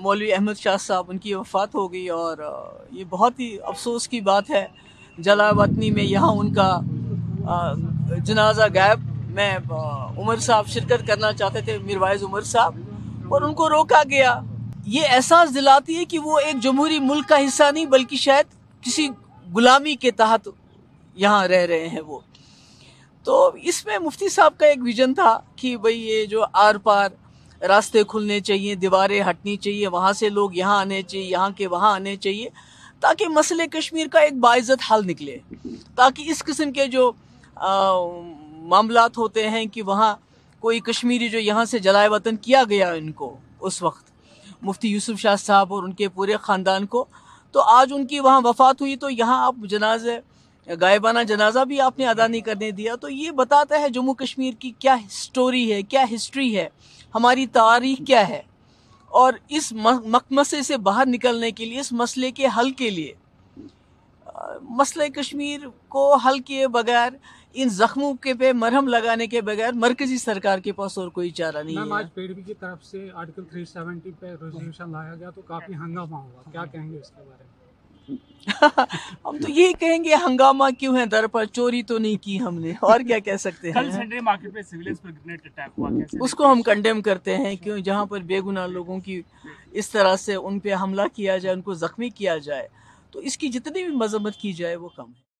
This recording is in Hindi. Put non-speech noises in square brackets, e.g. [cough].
मौलवी अहमद शाह साहब, उनकी वफ़ात हो गई और ये बहुत ही अफसोस की बात है। जला वतनी में यहाँ उनका जनाजा गायब। मैं उमर साहब शिरकत करना चाहते थे मिरवाइज उमर साहब, और उनको रोका गया। ये एहसास दिलाती है कि वो एक जमहूरी मुल्क का हिस्सा नहीं, बल्कि शायद किसी गुलामी के तहत यहाँ रह रहे हैं वो। तो इसमें मुफ्ती साहब का एक विजन था कि भाई ये जो आर पार रास्ते खुलने चाहिए, दीवारें हटनी चाहिए, वहाँ से लोग यहाँ आने चाहिए, यहाँ के वहाँ आने चाहिए, ताकि मसले कश्मीर का एक बाइज़त हल निकले, ताकि इस किस्म के जो मामला होते हैं कि वहाँ कोई कश्मीरी जो यहाँ से जलाए वतन किया गया इनको उस वक्त, मुफ्ती यूसुफ शाह साहब और उनके पूरे ख़ानदान को तो आज उनकी वहाँ वफ़ात हुई तो यहाँ आप जनाजे, गायबाना जनाजा भी आपने अदा नहीं करने दिया तो ये बताता है जम्मू कश्मीर की क्या स्टोरी है, क्या हिस्ट्री है हमारी तारीख क्या है? और इस मकमसे से बाहर निकलने के लिए इस मसले के हल के लिए मसले कश्मीर को हल किए बगैर इन जख्मों के पे मरहम लगाने के बगैर मरकजी सरकार के पास और कोई चारा नहीं है। आज पीडीपी की तरफ़ से आर्टिकल 370 पे रेजोल्यूशन लाया गया तो काफ़ी हंगामा हुआ। क्या कहेंगे इसके बारे में? [laughs] हम तो यही कहेंगे हंगामा क्यों है? दर पर चोरी तो नहीं की हमने। और क्या कह सकते हैं? कल संडे मार्केट पे सिविलियंस पर ग्रेनेड अटैक हुआ कैसे उसको हम कंडेम करते हैं क्यों? जहाँ पर बेगुनाह लोगों की इस तरह से उन पे हमला किया जाए उनको जख्मी किया जाए तो इसकी जितनी भी मजम्मत की जाए वो कम है।